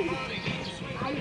I'm